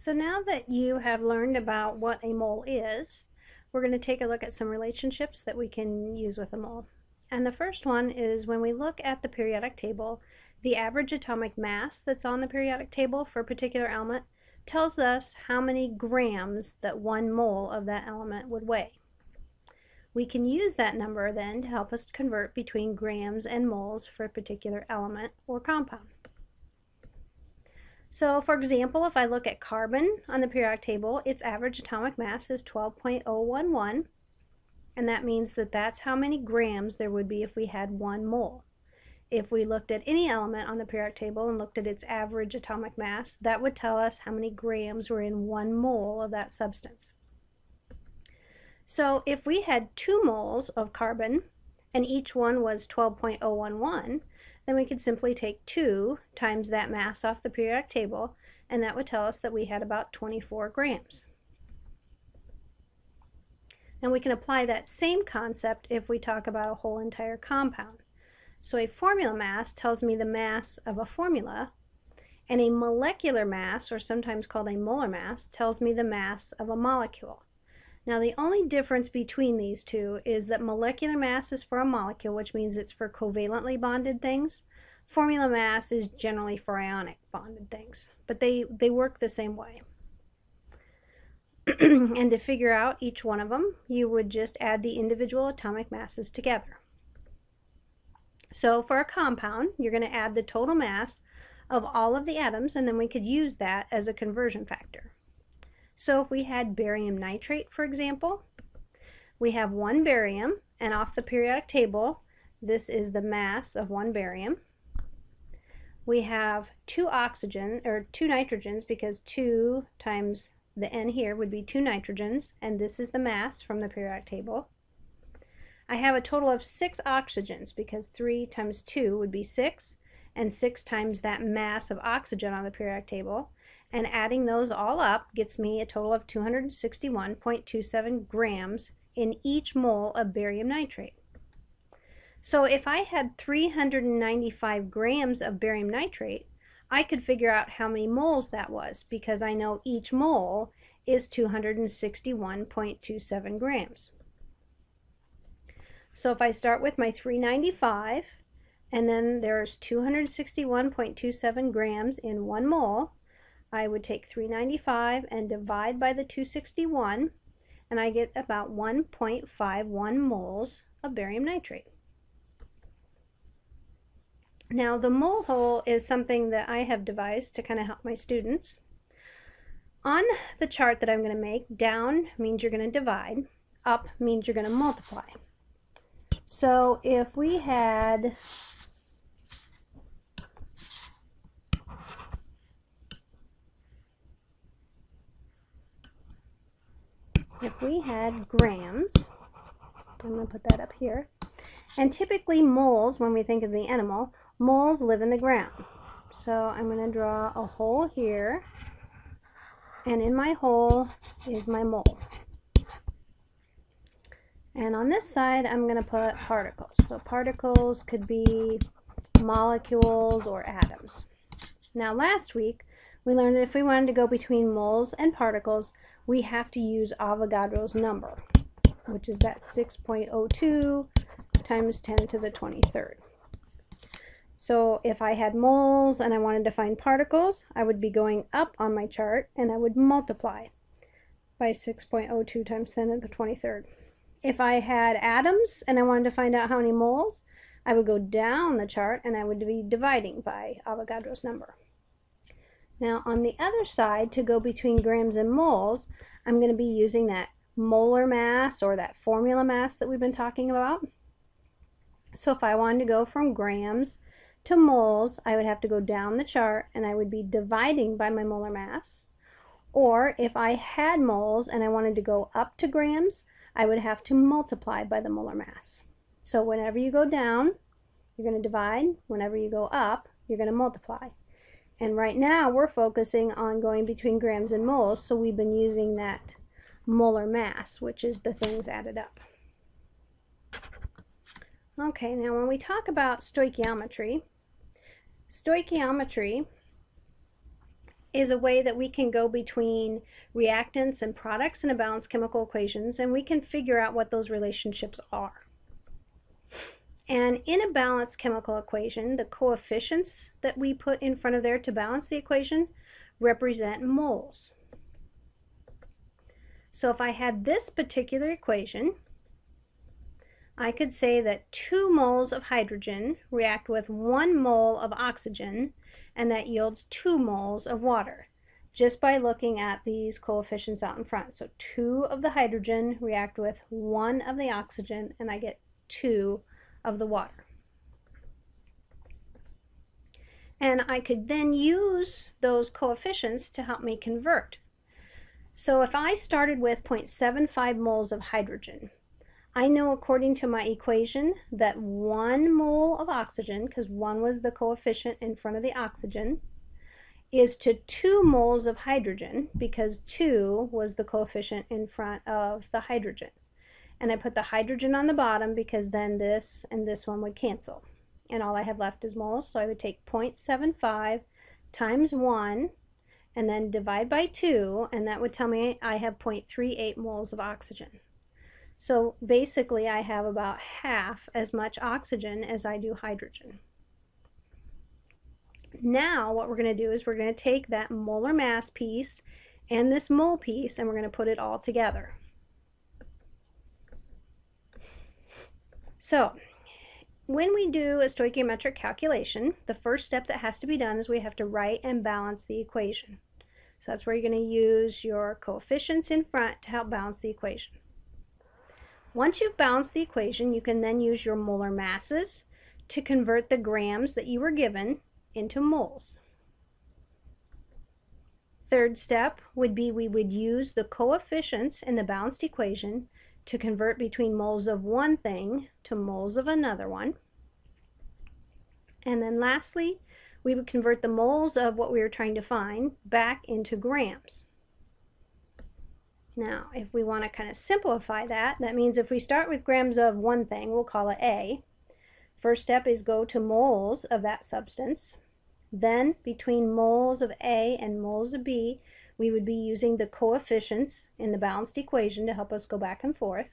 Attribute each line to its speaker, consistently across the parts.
Speaker 1: So now that you have learned about what a mole is, we're going to take a look at some relationships that we can use with a mole. And the first one is when we look at the periodic table, the average atomic mass that's on the periodic table for a particular element tells us how many grams that one mole of that element would weigh. We can use that number then to help us convert between grams and moles for a particular element or compound. So for example, if I look at carbon on the periodic table, its average atomic mass is 12.011, and that means that that's how many grams there would be if we had one mole. If we looked at any element on the periodic table and looked at its average atomic mass, that would tell us how many grams were in one mole of that substance. So if we had two moles of carbon and each one was 12.011, then we could simply take 2 times that mass off the periodic table, and that would tell us that we had about 24 grams. And we can apply that same concept if we talk about a whole entire compound. So a formula mass tells me the mass of a formula, and a molecular mass, or sometimes called a molar mass, tells me the mass of a molecule. Now the only difference between these two is that molecular mass is for a molecule, which means it's for covalently bonded things. Formula mass is generally for ionic bonded things, but they, they work the same way. and to figure out each one of them, you would just add the individual atomic masses together. So for a compound, you're going to add the total mass of all of the atoms, and then we could use that as a conversion factor. So if we had barium nitrate, for example, we have one barium, and off the periodic table, this is the mass of one barium. We have two oxygen, or two nitrogens, because 2 times the N here would be two nitrogens, and this is the mass from the periodic table. I have a total of six oxygens, because 3 times 2 would be 6, and 6 times that mass of oxygen on the periodic table and adding those all up gets me a total of 261.27 grams in each mole of barium nitrate. So if I had 395 grams of barium nitrate, I could figure out how many moles that was because I know each mole is 261.27 grams. So if I start with my 395 and then there's 261.27 grams in one mole, I would take 395 and divide by the 261 and I get about 1.51 moles of barium nitrate. Now the mole hole is something that I have devised to kind of help my students. On the chart that I'm going to make, down means you're going to divide, up means you're going to multiply. So if we had if we had grams, I'm going to put that up here, and typically moles, when we think of the animal, moles live in the ground. So I'm going to draw a hole here, and in my hole is my mole. And on this side, I'm going to put particles. So particles could be molecules or atoms. Now last week, we learned that if we wanted to go between moles and particles, we have to use Avogadro's number, which is that 6.02 times 10 to the 23rd. So if I had moles and I wanted to find particles, I would be going up on my chart and I would multiply by 6.02 times 10 to the 23rd. If I had atoms and I wanted to find out how many moles, I would go down the chart and I would be dividing by Avogadro's number. Now on the other side, to go between grams and moles, I'm going to be using that molar mass or that formula mass that we've been talking about. So if I wanted to go from grams to moles, I would have to go down the chart and I would be dividing by my molar mass. Or if I had moles and I wanted to go up to grams, I would have to multiply by the molar mass. So whenever you go down, you're going to divide. Whenever you go up, you're going to multiply. And right now we're focusing on going between grams and moles, so we've been using that molar mass, which is the things added up. Okay, now when we talk about stoichiometry, stoichiometry is a way that we can go between reactants and products in a balanced chemical equations and we can figure out what those relationships are. And in a balanced chemical equation, the coefficients that we put in front of there to balance the equation represent moles. So if I had this particular equation, I could say that 2 moles of hydrogen react with 1 mole of oxygen, and that yields 2 moles of water, just by looking at these coefficients out in front. So 2 of the hydrogen react with 1 of the oxygen, and I get 2 of the water. And I could then use those coefficients to help me convert so if I started with 0.75 moles of hydrogen, I know according to my equation that one mole of oxygen, because one was the coefficient in front of the oxygen, is to two moles of hydrogen, because two was the coefficient in front of the hydrogen. And I put the hydrogen on the bottom because then this and this one would cancel. And all I have left is moles, so I would take 0.75 times 1 and then divide by 2, and that would tell me I have 0.38 moles of oxygen. So basically I have about half as much oxygen as I do hydrogen. Now what we're going to do is we're going to take that molar mass piece and this mole piece and we're going to put it all together. So when we do a stoichiometric calculation, the first step that has to be done is we have to write and balance the equation. So that's where you're going to use your coefficients in front to help balance the equation. Once you've balanced the equation, you can then use your molar masses to convert the grams that you were given into moles. Third step would be we would use the coefficients in the balanced equation to convert between moles of one thing to moles of another one. And then lastly, we would convert the moles of what we were trying to find back into grams. Now, if we want to kind of simplify that, that means if we start with grams of one thing, we'll call it A. First step is go to moles of that substance. Then, between moles of A and moles of B, we would be using the coefficients in the balanced equation to help us go back and forth.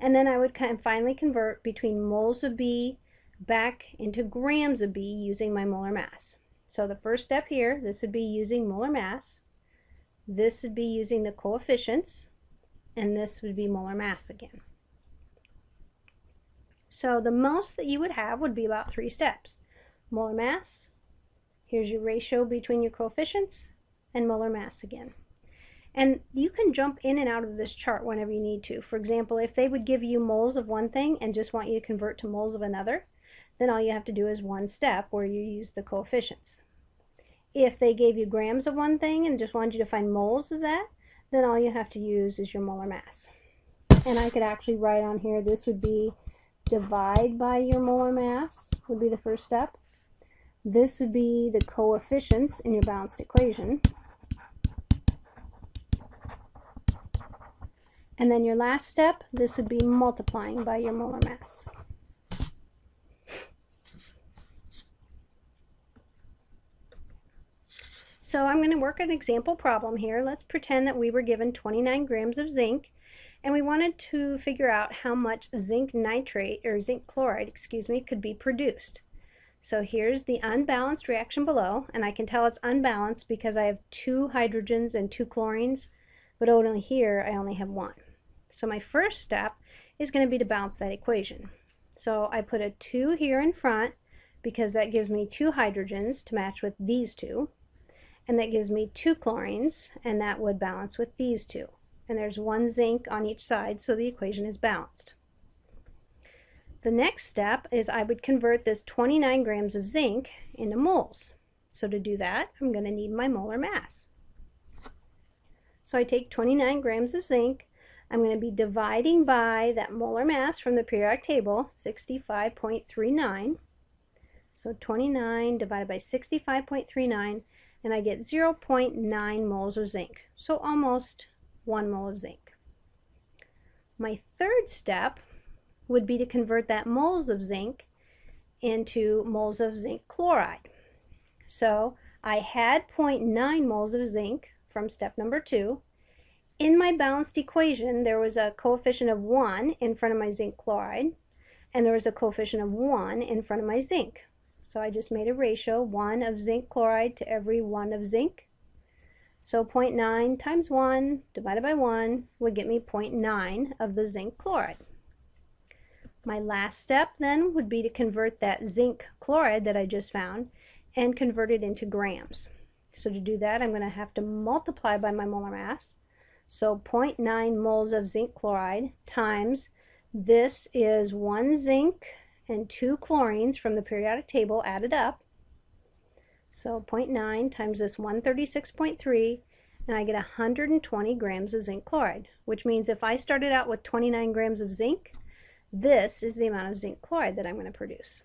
Speaker 1: And then I would finally convert between moles of B back into grams of B using my molar mass. So the first step here, this would be using molar mass. This would be using the coefficients. And this would be molar mass again. So the most that you would have would be about three steps. Molar mass, here's your ratio between your coefficients, and molar mass again. And you can jump in and out of this chart whenever you need to. For example, if they would give you moles of one thing and just want you to convert to moles of another, then all you have to do is one step where you use the coefficients. If they gave you grams of one thing and just wanted you to find moles of that, then all you have to use is your molar mass. And I could actually write on here, this would be divide by your molar mass would be the first step. This would be the coefficients in your balanced equation. And then your last step, this would be multiplying by your molar mass. So I'm going to work an example problem here. Let's pretend that we were given 29 grams of zinc and we wanted to figure out how much zinc nitrate or zinc chloride, excuse me, could be produced. So here's the unbalanced reaction below and I can tell it's unbalanced because I have two hydrogens and two chlorines but only here I only have one. So my first step is going to be to balance that equation. So I put a 2 here in front because that gives me two hydrogens to match with these two and that gives me two chlorines, and that would balance with these two. And there's one zinc on each side, so the equation is balanced. The next step is I would convert this 29 grams of zinc into moles. So to do that, I'm going to need my molar mass. So I take 29 grams of zinc, I'm going to be dividing by that molar mass from the periodic table, 65.39. So 29 divided by 65.39, and I get 0.9 moles of zinc, so almost 1 mole of zinc. My third step would be to convert that moles of zinc into moles of zinc chloride. So I had 0.9 moles of zinc from step number two. In my balanced equation, there was a coefficient of 1 in front of my zinc chloride, and there was a coefficient of 1 in front of my zinc. So I just made a ratio, 1 of zinc chloride to every 1 of zinc. So 0.9 times 1 divided by 1 would get me 0.9 of the zinc chloride. My last step then would be to convert that zinc chloride that I just found and convert it into grams. So to do that, I'm going to have to multiply by my molar mass. So 0.9 moles of zinc chloride times this is 1 zinc and 2 chlorines from the periodic table added up. So 0.9 times this 136.3 and I get 120 grams of zinc chloride, which means if I started out with 29 grams of zinc, this is the amount of zinc chloride that I'm going to produce.